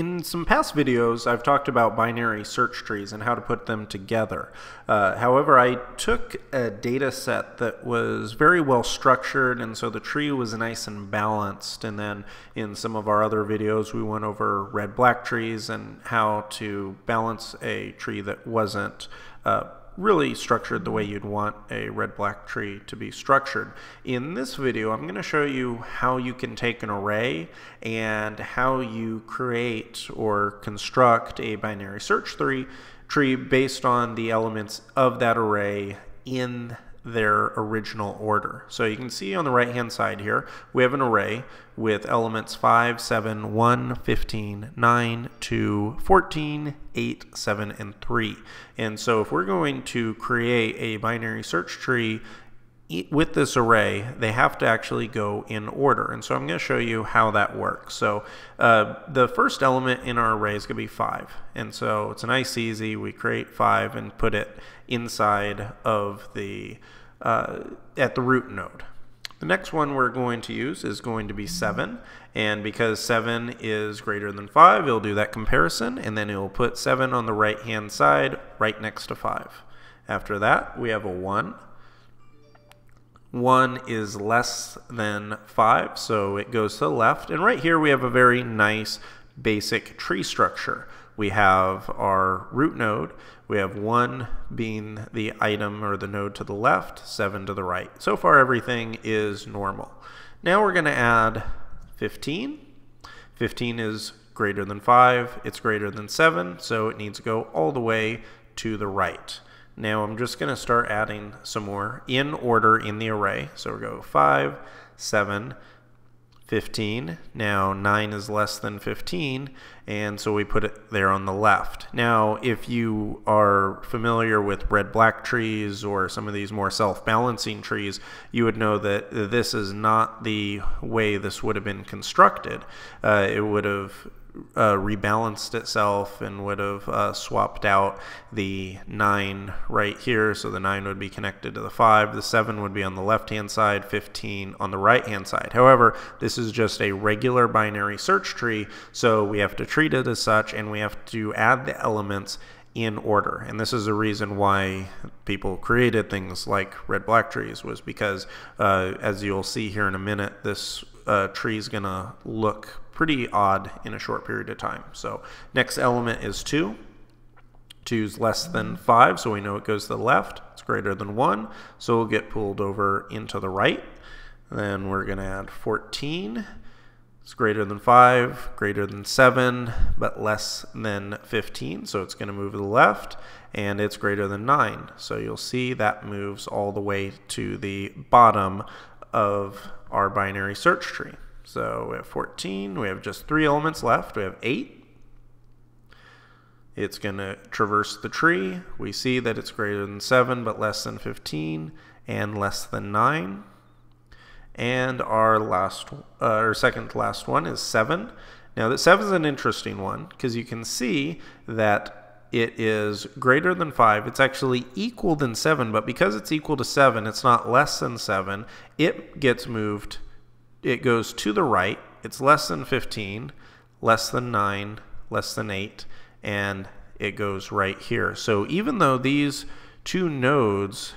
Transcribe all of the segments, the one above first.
In some past videos, I've talked about binary search trees and how to put them together. Uh, however, I took a data set that was very well structured, and so the tree was nice and balanced. And then in some of our other videos, we went over red-black trees and how to balance a tree that wasn't uh, really structured the way you'd want a red-black tree to be structured. In this video, I'm going to show you how you can take an array and how you create or construct a binary search tree, tree based on the elements of that array in their original order. So you can see on the right hand side here, we have an array with elements 5, 7, 1, 15, 9, 2, 14, 8, 7, and 3. And so if we're going to create a binary search tree with this array, they have to actually go in order. And so I'm going to show you how that works. So uh, the first element in our array is going to be 5. And so it's a nice easy. We create 5 and put it inside of the, uh, at the root node. The next one we're going to use is going to be 7. And because 7 is greater than 5, it'll do that comparison. And then it'll put 7 on the right-hand side right next to 5. After that, we have a 1. 1 is less than 5, so it goes to the left. And right here we have a very nice basic tree structure. We have our root node. We have 1 being the item or the node to the left, 7 to the right. So far everything is normal. Now we're going to add 15. 15 is greater than 5. It's greater than 7, so it needs to go all the way to the right. Now I'm just going to start adding some more in order in the array. So we go 5, 7, 15. Now 9 is less than 15, and so we put it there on the left. Now if you are familiar with red-black trees or some of these more self-balancing trees, you would know that this is not the way this would have been constructed. Uh, it would have uh, rebalanced itself and would have uh, swapped out the 9 right here. So the 9 would be connected to the 5. The 7 would be on the left-hand side, 15 on the right-hand side. However, this is just a regular binary search tree, so we have to treat it as such, and we have to add the elements in order. And this is a reason why people created things like red-black trees was because, uh, as you'll see here in a minute, this uh, tree is going to look pretty odd in a short period of time. So next element is 2. 2 is less than 5, so we know it goes to the left. It's greater than 1, so we'll get pulled over into the right. Then we're going to add 14. It's greater than 5, greater than 7, but less than 15, so it's going to move to the left. And it's greater than 9, so you'll see that moves all the way to the bottom of our binary search tree. So we have 14. We have just three elements left. We have 8. It's going to traverse the tree. We see that it's greater than 7 but less than 15 and less than 9. And our last, uh, our second last one is 7. Now that 7 is an interesting one because you can see that it is greater than 5. It's actually equal than 7, but because it's equal to 7, it's not less than 7. It gets moved it goes to the right. It's less than 15, less than 9, less than 8, and it goes right here. So even though these two nodes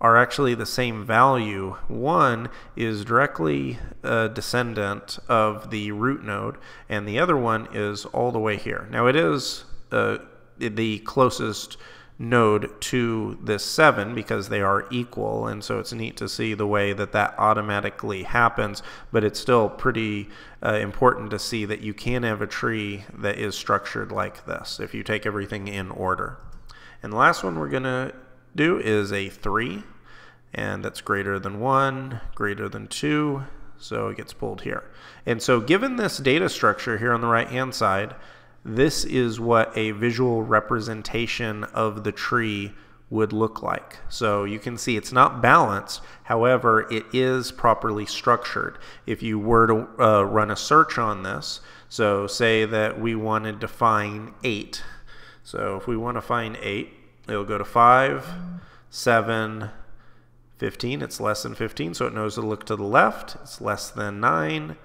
are actually the same value, one is directly a descendant of the root node, and the other one is all the way here. Now it is uh, the closest node to this 7 because they are equal and so it's neat to see the way that that automatically happens but it's still pretty uh, important to see that you can have a tree that is structured like this if you take everything in order. And the last one we're going to do is a 3 and that's greater than 1, greater than 2, so it gets pulled here. And so given this data structure here on the right hand side, this is what a visual representation of the tree would look like. So you can see it's not balanced, however, it is properly structured. If you were to uh, run a search on this, so say that we wanted to find 8. So if we want to find 8, it'll go to 5, 7, 15. It's less than 15, so it knows to look to the left. It's less than 9,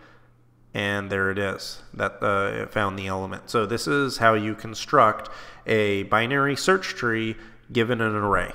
and there it is. That uh, it found the element. So this is how you construct a binary search tree given an array.